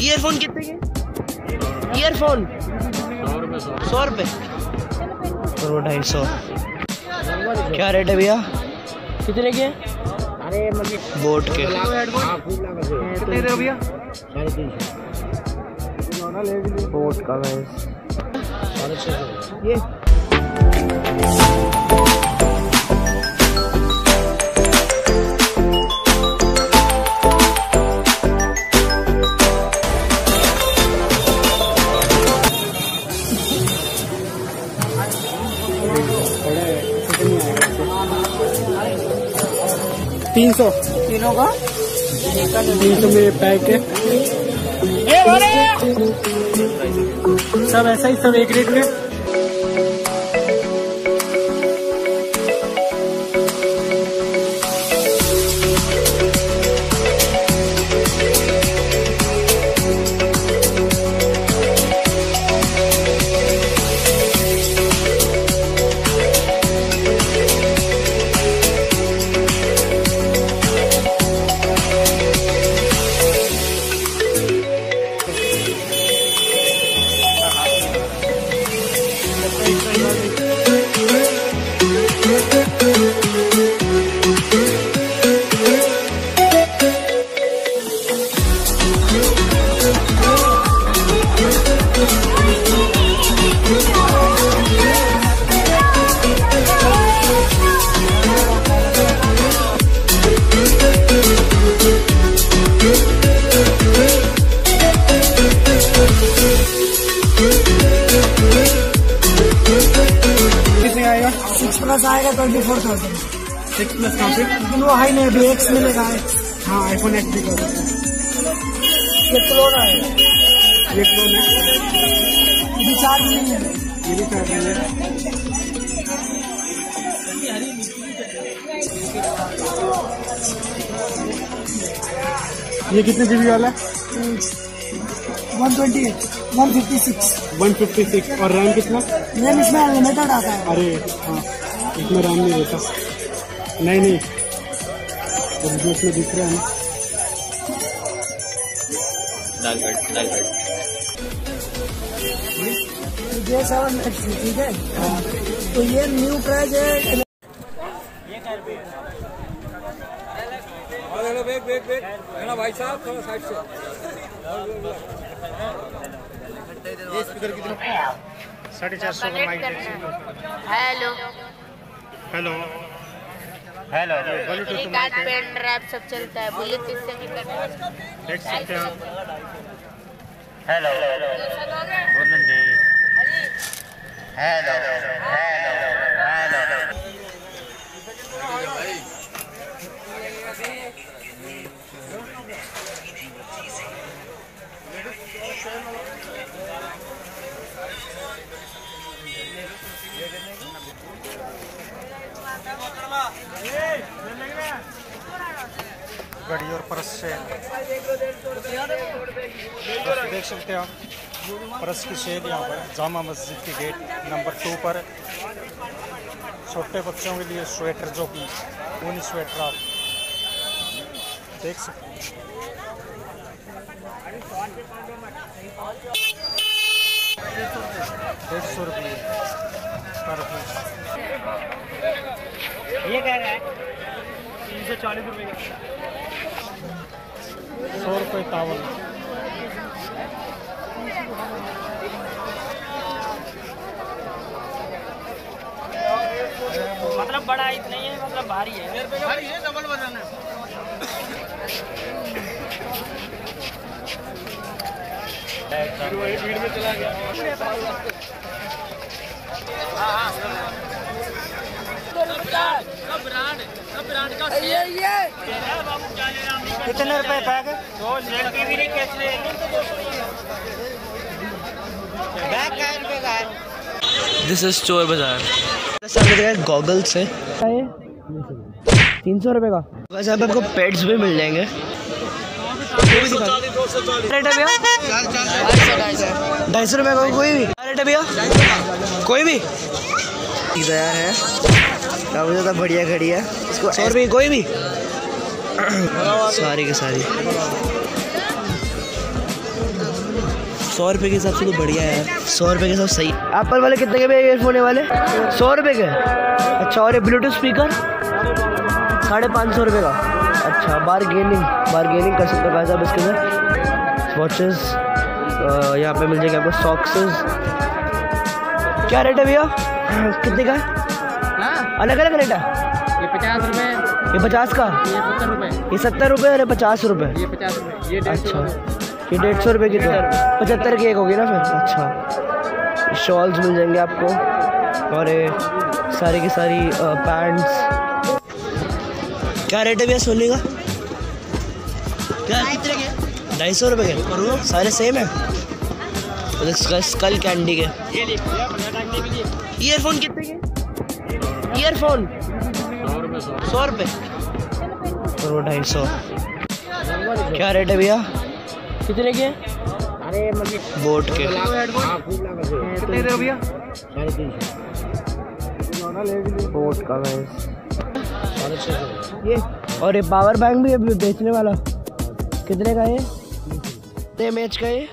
Earphone कितने के? Earphone सौ रुपये वो ढाई सौ। क्या रेट है भैया? कितने के? अरे बोट के। कितने दे भैया? बोट का ये। तीन सौ। तीनों का? तीन सौ में पैक है। सब ऐसा ही सब एक रेट में। आएगा प्लस आएगा twenty four thousand six plus पे? लेकिन वो हाई नहीं अभी एक्स मिलेगा हाँ आईफोन एक्स भी कर ये क्लोन आएगा ये क्लोन है। अभी चार्ज नहीं है। ये भी कर रहे हैं। ये कितने जीबी वाला है? One twenty eight one fifty six one fifty six और रैम कितना? रैम इसमें अनलिमिटेड आता है। अरे हाँ। इसमें रैम नहीं देता नहीं नहीं। वो जो इसमें दिख रहा है ना। ठीक है? तो ये न्यू प्राइस है। साढ़े चार सौ का माइक हेलो हेलो हेलो एक आध पेन ड्राइव सब चलता है देख सकते हैं हेलो बोलन जी हेलो हेलो हेलो घड़ी और परस से। देख सकते हैं आप परस की शेड यहाँ पर, जामा मस्जिद के गेट नंबर टू पर। छोटे बच्चों के लिए स्वेटर जो कि ऊनी स्वेटर आप देख सकते हैं। डेढ़ सौ रुपये पर ये कह रहा है तीन सौ चालीस रुपये का। सौ रुपये तावल मतलब बड़ा इतना ही है मतलब भारी है। भारी है? डबल वज़न है। भीड़ में चला गया। कितने रुपए पैक लड़की भी नहीं कैसे बैग का रुपए का। दिस इज़ चोर बाज़ार गॉगल्स है तीन सौ रुपये का वैसे अब आपको पेड्स भी मिल जाएँगे भैया ढाई सौ रुपये का कोई भी। रेट भैया। कोई भी यार है। काफ़ी ज़्यादा बढ़िया घड़ी है। इसको सौ रुपये कोई भी? सारी की सारी। सौ रुपये के हिसाब से तो बढ़िया है सौ रुपये के हिसाब सही। एप्पल वाले कितने के भी ईयरफोन है वाले? सौ रुपये के? अच्छा और ये ब्लूटूथ स्पीकर साढ़े पाँच सौ रुपये का। अच्छा बारगेनिंग बारगेनिंग कर सकते हो भाई साहब इसके अंदर। वॉचेस यहाँ पे मिल जाएगा आपको सॉक्सेस क्या रेट है भैया? कितने का है? अलग अलग रेट है। ये पचास रुपए। ये पचास का? ये सत्तर रुपए। ये सत्तर रुपये और ये पचास रुपये ये पचास रुपए। ये अच्छा। ये डेढ़ सौ रुपये की तो पचहत्तर की एक होगी ना फिर? अच्छा। शॉल्स मिल जाएँगे आपको। और ये सारी की सारी पैंट्स। क्या रेट है भैया सोने का? क्या? कितने के ढाई सौ रुपये के। सारे सेम है? स्कल कैंडी के। ईयरफोन कितने के? ईयरफोन सौ रुपये और वो ढाई सौ। क्या रेट है भैया? कितने के? अरे बोट के। कितने दे भैया? बोट का ये। और ये पावर बैंक भी है बेचने वाला। कितने का है ये मैच का ये?